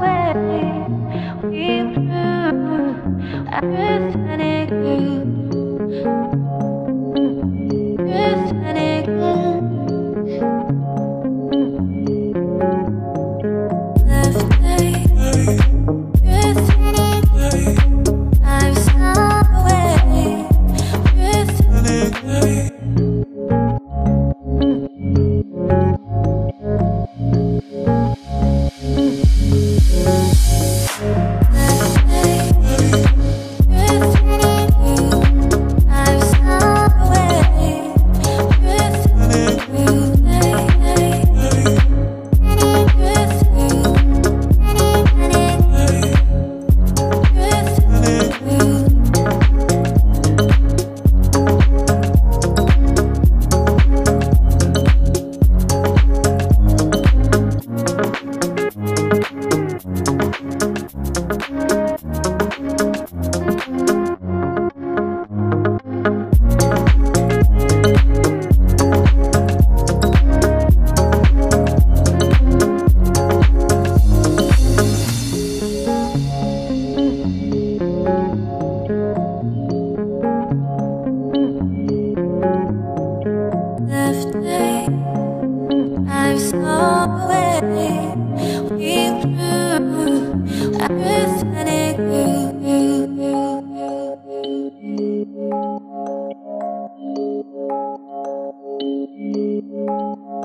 way We flew. I've sorry we. Thank you.